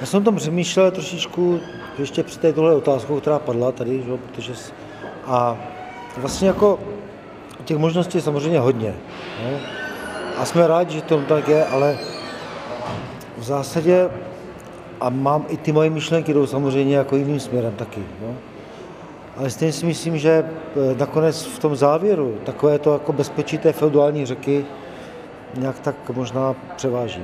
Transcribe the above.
Já jsem o tom přemýšlel trošičku ještě při té tohle otázkou, která padla tady, že? protože a vlastně jako těch možností je samozřejmě hodně. Ne? A jsme rádi, že to tak je, ale v zásadě a mám i ty moje myšlenky jdou samozřejmě jako jiným směrem taky. No? Ale stejně si myslím, že eh, nakonec v tom závěru takové to jako bezpečí té feudální řeky nějak tak možná převáží.